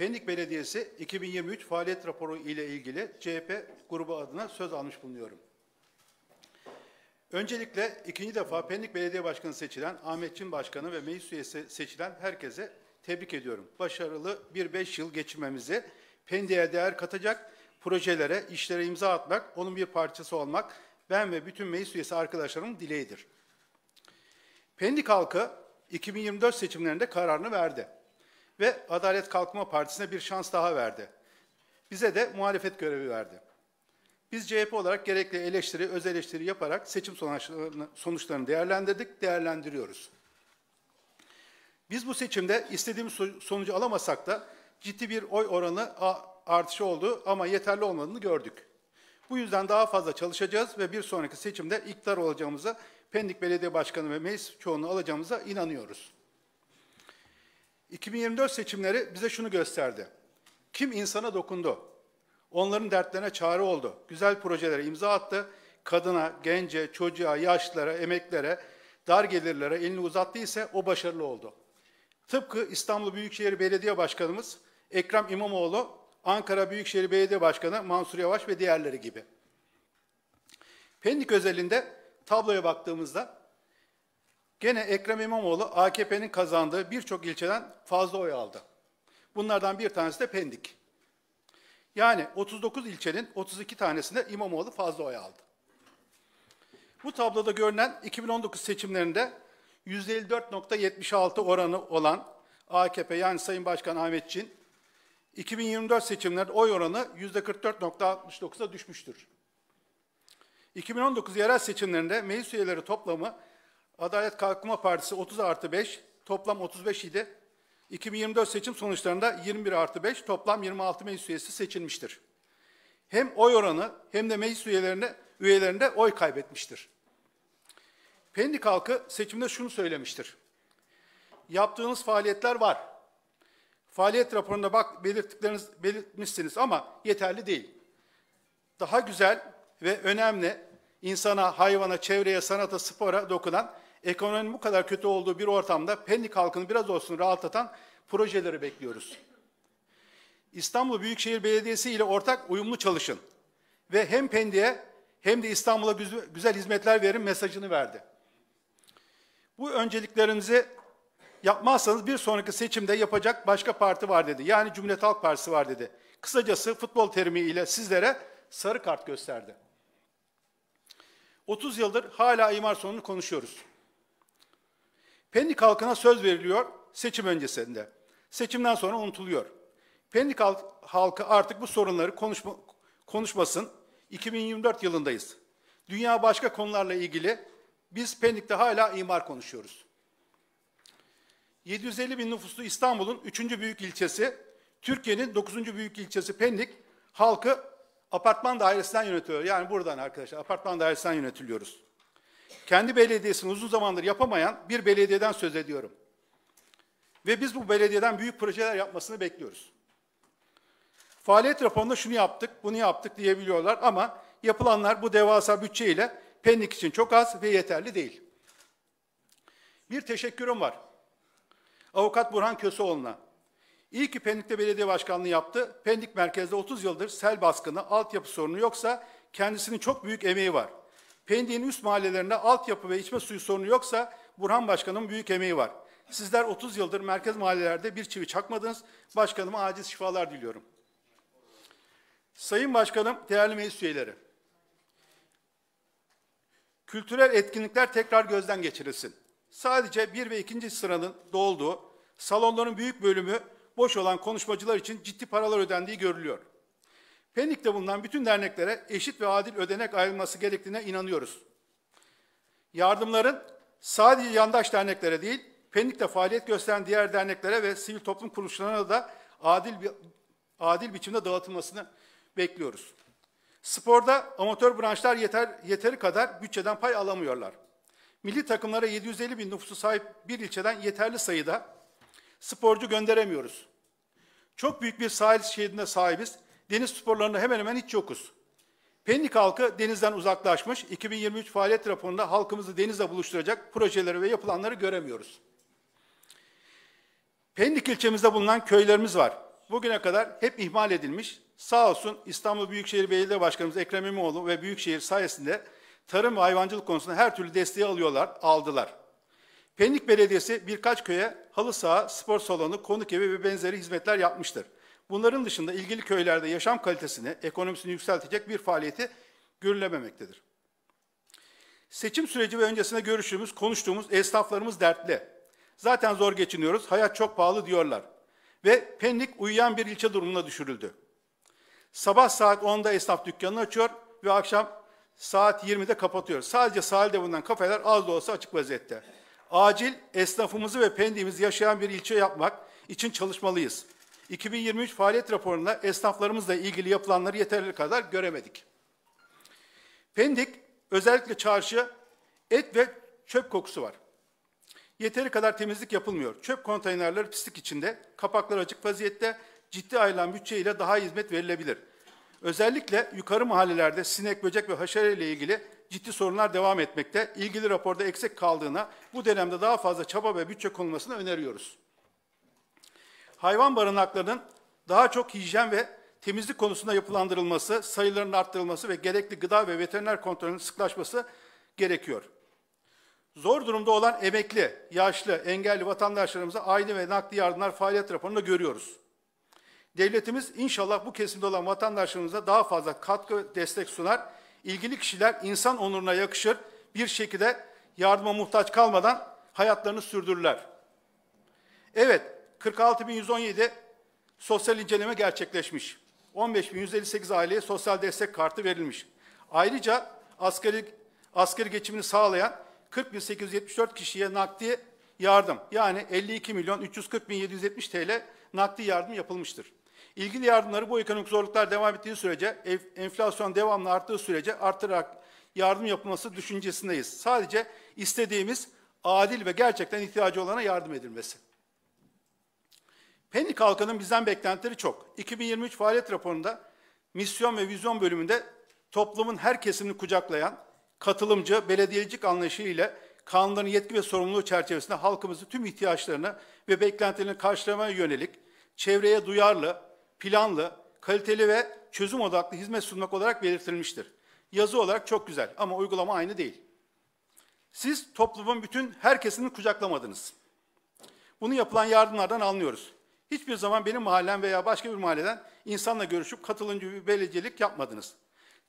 Pendik Belediyesi 2023 faaliyet raporu ile ilgili CHP grubu adına söz almış bulunuyorum. Öncelikle ikinci defa Pendik Belediye Başkanı seçilen Ahmet Çin Başkanı ve meclis üyesi seçilen herkese tebrik ediyorum. Başarılı bir beş yıl geçirmemizi Pendik'e değer katacak projelere, işlere imza atmak, onun bir parçası olmak ben ve bütün meclis üyesi arkadaşlarımın dileğidir. Pendik halkı 2024 seçimlerinde kararını verdi ve Adalet Kalkınma Partisi'ne bir şans daha verdi. Bize de muhalefet görevi verdi. Biz CHP olarak gerekli eleştiri, öz eleştiri yaparak seçim sonuçlarını, sonuçlarını değerlendirdik, değerlendiriyoruz. Biz bu seçimde istediğimiz sonucu alamasak da ciddi bir oy oranı artışı oldu ama yeterli olmadığını gördük. Bu yüzden daha fazla çalışacağız ve bir sonraki seçimde iktidar olacağımıza, Pendik Belediye Başkanı ve meclis çoğunluğu alacağımıza inanıyoruz. 2024 seçimleri bize şunu gösterdi. Kim insana dokundu? Onların dertlerine çare oldu. Güzel projelere imza attı. Kadına, gence, çocuğa, yaşlılara, emeklere, dar gelirlere elini uzattıysa o başarılı oldu. Tıpkı İstanbul Büyükşehir Belediye Başkanımız Ekrem İmamoğlu, Ankara Büyükşehir Belediye Başkanı Mansur Yavaş ve diğerleri gibi. Pendik özelinde tabloya baktığımızda gene Ekrem İmamoğlu AKP'nin kazandığı birçok ilçeden fazla oy aldı. Bunlardan bir tanesi de Pendik. Yani 39 ilçenin 32 tanesinde İmamoğlu fazla oy aldı. Bu tabloda görünen 2019 seçimlerinde %54.76 oranı olan AKP yani Sayın Başkan Ahmet Çin, 2024 seçimlerinde oy oranı %44.69'a düşmüştür. 2019 yerel seçimlerinde meclis üyeleri toplamı Adalet Kalkınma Partisi 30 artı 5, toplam 35 idi. 2024 seçim sonuçlarında 21 artı 5, toplam 26 meclis üyesi seçilmiştir. Hem oy oranı hem de meclis üyelerine, üyelerinde oy kaybetmiştir. Pendik halkı seçimde şunu söylemiştir. Yaptığınız faaliyetler var. Faaliyet raporunda bak belirttikleriniz belirtmişsiniz ama yeterli değil. Daha güzel ve önemli insana, hayvana, çevreye, sanata, spora dokunan ekonominin bu kadar kötü olduğu bir ortamda Pendik halkını biraz olsun rahatlatan projeleri bekliyoruz. İstanbul Büyükşehir Belediyesi ile ortak uyumlu çalışın ve hem Pendik'e hem de İstanbul'a güzel hizmetler verin mesajını verdi. Bu önceliklerinizi yapmazsanız bir sonraki seçimde yapacak başka parti var dedi. Yani Cumhuriyet Halk Partisi var dedi. Kısacası futbol terimiyle sizlere sarı kart gösterdi. 30 yıldır hala imar sorununu konuşuyoruz. Pendik halkına söz veriliyor seçim öncesinde. Seçimden sonra unutuluyor. Pendik halkı artık bu sorunları konuşma, konuşmasın. 2024 yılındayız. Dünya başka konularla ilgili biz Pendik'te hala imar konuşuyoruz. 750 bin nüfuslu İstanbul'un 3. büyük ilçesi, Türkiye'nin 9. büyük ilçesi Pendik, halkı apartman dairesinden yönetiyor. Yani buradan arkadaşlar apartman dairesinden yönetiliyoruz. Kendi belediyesini uzun zamandır yapamayan bir belediyeden söz ediyorum. Ve biz bu belediyeden büyük projeler yapmasını bekliyoruz. Faaliyet raporunda şunu yaptık, bunu yaptık diyebiliyorlar ama yapılanlar bu devasa bütçeyle Pendik için çok az ve yeterli değil. Bir teşekkürüm var. Avukat Burhan Köseoğlu'na. İyi ki Pendik'te belediye başkanlığı yaptı. Pendik merkezde 30 yıldır sel baskını, altyapı sorunu yoksa kendisinin çok büyük emeği var. Pendik'in üst mahallelerinde altyapı ve içme suyu sorunu yoksa Burhan Başkan'ın büyük emeği var. Sizler 30 yıldır merkez mahallelerde bir çivi çakmadınız. Başkanıma aciz şifalar diliyorum. Sayın Başkanım, değerli meclis üyeleri. Kültürel etkinlikler tekrar gözden geçirilsin. Sadece bir ve ikinci sıranın dolduğu, salonların büyük bölümü boş olan konuşmacılar için ciddi paralar ödendiği görülüyor. Pendik'te bulunan bütün derneklere eşit ve adil ödenek ayrılması gerektiğine inanıyoruz. Yardımların sadece yandaş derneklere değil, Pendik'te faaliyet gösteren diğer derneklere ve sivil toplum kuruluşlarına da adil bir adil biçimde dağıtılmasını bekliyoruz. Sporda amatör branşlar yeter, yeteri kadar bütçeden pay alamıyorlar. Milli takımlara 750 bin nüfusu sahip bir ilçeden yeterli sayıda sporcu gönderemiyoruz. Çok büyük bir sahil şehrine sahibiz. Deniz sporlarında hemen hemen hiç yokuz. Pendik halkı denizden uzaklaşmış. 2023 faaliyet raporunda halkımızı denizle buluşturacak projeleri ve yapılanları göremiyoruz. Pendik ilçemizde bulunan köylerimiz var. bugüne kadar hep ihmal edilmiş. Sağ olsun İstanbul Büyükşehir Belediye Başkanımız Ekrem İmamoğlu ve Büyükşehir sayesinde tarım ve hayvancılık konusunda her türlü desteği alıyorlar, aldılar. Pendik Belediyesi birkaç köye halı saha, spor salonu, konuk evi ve benzeri hizmetler yapmıştır. Bunların dışında ilgili köylerde yaşam kalitesini, ekonomisini yükseltecek bir faaliyeti görülememektedir. Seçim süreci ve öncesinde görüştüğümüz, konuştuğumuz esnaflarımız dertli. Zaten zor geçiniyoruz, hayat çok pahalı diyorlar. Ve Pendik uyuyan bir ilçe durumuna düşürüldü. Sabah saat 10'da esnaf dükkanını açıyor ve akşam saat 20'de kapatıyor. Sadece sahilde bulunan kafeler az da olsa açık vaziyette. Acil esnafımızı ve Pendik'imizi yaşayan bir ilçe yapmak için çalışmalıyız. 2023 faaliyet raporunda esnaflarımızla ilgili yapılanları yeterli kadar göremedik. Pendik özellikle çarşı et ve çöp kokusu var. Yeteri kadar temizlik yapılmıyor. Çöp konteynerleri pislik içinde, kapaklar açık vaziyette, ciddi ayrılan bütçe ile daha hizmet verilebilir. Özellikle yukarı mahallelerde sinek, böcek ve haşere ile ilgili ciddi sorunlar devam etmekte. İlgili raporda eksik kaldığına bu dönemde daha fazla çaba ve bütçe konulmasını öneriyoruz. Hayvan barınaklarının daha çok hijyen ve temizlik konusunda yapılandırılması, sayılarının arttırılması ve gerekli gıda ve veteriner kontrolünün sıklaşması gerekiyor. Zor durumda olan emekli, yaşlı, engelli vatandaşlarımıza aile ve nakli yardımlar faaliyet raporunda görüyoruz. Devletimiz inşallah bu kesimde olan vatandaşlarımıza daha fazla katkı destek sunar. İlgili kişiler insan onuruna yakışır bir şekilde yardıma muhtaç kalmadan hayatlarını sürdürürler. Evet, 46.117 sosyal inceleme gerçekleşmiş. 15.158 aileye sosyal destek kartı verilmiş. Ayrıca asgari, asgari geçimini sağlayan 40.874 kişiye nakdi yardım yani 52 milyon 340 bin 770 TL nakdi yardım yapılmıştır. İlgili yardımları bu ekonomik zorluklar devam ettiği sürece, enflasyon devamlı arttığı sürece arttırarak yardım yapılması düşüncesindeyiz. Sadece istediğimiz adil ve gerçekten ihtiyacı olana yardım edilmesi. Pendik halkının bizden beklentileri çok. 2023 faaliyet raporunda misyon ve vizyon bölümünde toplumun her kesimini kucaklayan, katılımcı, belediyecilik anlayışı ile kanunların yetki ve sorumluluğu çerçevesinde halkımızın tüm ihtiyaçlarını ve beklentilerini karşılamaya yönelik çevreye duyarlı, planlı, kaliteli ve çözüm odaklı hizmet sunmak olarak belirtilmiştir. Yazı olarak çok güzel ama uygulama aynı değil. Siz toplumun bütün herkesini kucaklamadınız. Bunu yapılan yardımlardan anlıyoruz. Hiçbir zaman benim mahallem veya başka bir mahalleden insanla görüşüp katılımcı bir belediyecilik yapmadınız.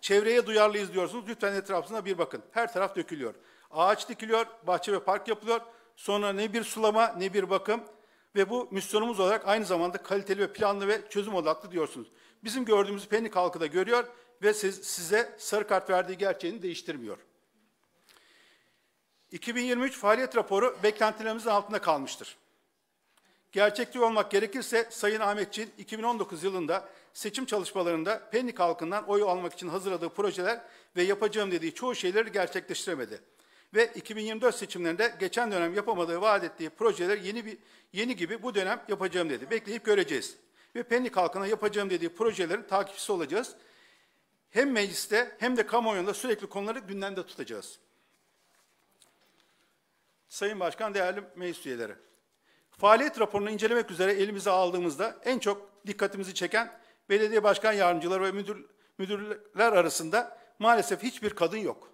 Çevreye duyarlıyız diyorsunuz. Lütfen etrafına bir bakın. Her taraf dökülüyor. Ağaç dikiliyor, bahçe ve park yapılıyor. Sonra ne bir sulama ne bir bakım ve bu misyonumuz olarak aynı zamanda kaliteli ve planlı ve çözüm odaklı diyorsunuz. Bizim gördüğümüz Pendik halkı da görüyor ve siz, size sarı kart verdiği gerçeğini değiştirmiyor. 2023 faaliyet raporu beklentilerimizin altında kalmıştır. Gerçekçi olmak gerekirse Sayın Ahmetçin 2019 yılında seçim çalışmalarında Pendik halkından oy almak için hazırladığı projeler ve yapacağım dediği çoğu şeyleri gerçekleştiremedi. Ve 2024 seçimlerinde geçen dönem yapamadığı vaat ettiği projeler yeni bir yeni gibi bu dönem yapacağım dedi. Bekleyip göreceğiz. Ve Pendik halkına yapacağım dediği projelerin takipçisi olacağız. Hem mecliste hem de kamuoyunda sürekli konuları gündemde tutacağız. Sayın Başkan, değerli meclis üyeleri. Faaliyet raporunu incelemek üzere elimize aldığımızda en çok dikkatimizi çeken belediye başkan yardımcıları ve müdür, müdürler arasında maalesef hiçbir kadın yok.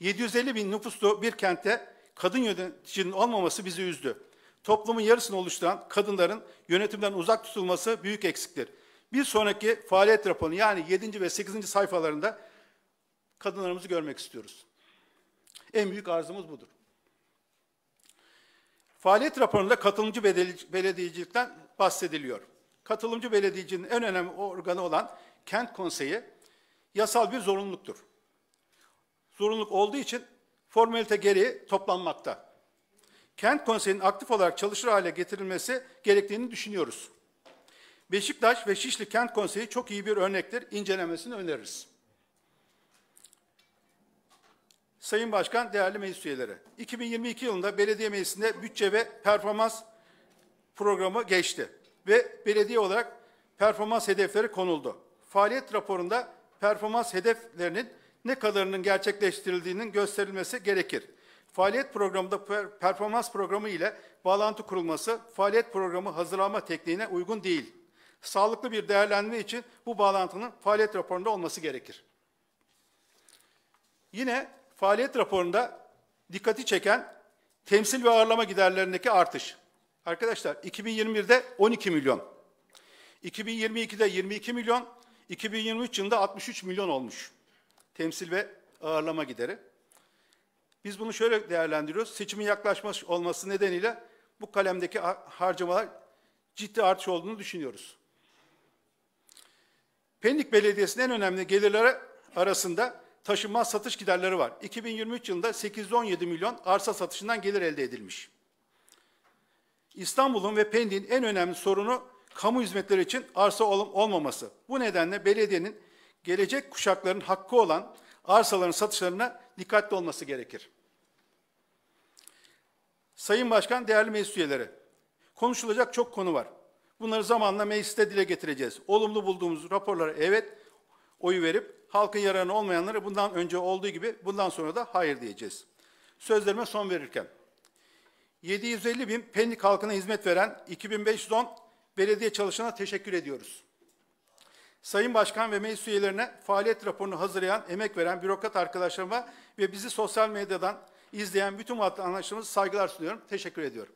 750 bin nüfuslu bir kentte kadın yöneticinin olmaması bizi üzdü. Toplumun yarısını oluşturan kadınların yönetimden uzak tutulması büyük eksiktir. Bir sonraki faaliyet raporunu yani 7. ve 8. sayfalarında kadınlarımızı görmek istiyoruz. En büyük arzumuz budur. Faaliyet raporunda katılımcı belediyecilikten bahsediliyor. Katılımcı belediyecinin en önemli organı olan kent konseyi yasal bir zorunluluktur. Zorunluluk olduğu için formalite gereği toplanmakta. Kent konseyinin aktif olarak çalışır hale getirilmesi gerektiğini düşünüyoruz. Beşiktaş ve Şişli Kent Konseyi çok iyi bir örnektir. İncelemesini öneririz. Sayın Başkan, değerli meclis üyeleri. 2022 yılında belediye meclisinde bütçe ve performans programı geçti ve belediye olarak performans hedefleri konuldu. Faaliyet raporunda performans hedeflerinin ne kadarının gerçekleştirildiğinin gösterilmesi gerekir. faaliyet programında per- performans programı ile bağlantı kurulması faaliyet programı hazırlama tekniğine uygun değil. Sağlıklı bir değerlendirme için bu bağlantının faaliyet raporunda olması gerekir. Yine faaliyet raporunda dikkati çeken temsil ve ağırlama giderlerindeki artış. Arkadaşlar 2021'de 12 milyon, 2022'de 22 milyon, 2023 yılında 63 milyon olmuş. Temsil ve ağırlama gideri. Biz bunu şöyle değerlendiriyoruz. Seçimin yaklaşmış olması nedeniyle bu kalemdeki har- harcamalar ciddi artış olduğunu düşünüyoruz. Pendik Belediyesi'nin en önemli gelirleri arasında taşınmaz satış giderleri var. 2023 yılında 817 milyon arsa satışından gelir elde edilmiş. İstanbul'un ve Pendik'in en önemli sorunu kamu hizmetleri için arsa ol- olmaması. Bu nedenle belediyenin gelecek kuşakların hakkı olan arsaların satışlarına dikkatli olması gerekir. Sayın Başkan, değerli meclis üyeleri, konuşulacak çok konu var. Bunları zamanla mecliste dile getireceğiz. Olumlu bulduğumuz raporlara evet oyu verip halkın yararına olmayanları bundan önce olduğu gibi bundan sonra da hayır diyeceğiz. Sözlerime son verirken 750 bin Pendik halkına hizmet veren 2510 belediye çalışana teşekkür ediyoruz. Sayın Başkan ve meclis üyelerine faaliyet raporunu hazırlayan, emek veren bürokrat arkadaşlarıma ve bizi sosyal medyadan izleyen bütün vatandaşlarımıza saygılar sunuyorum. Teşekkür ediyorum.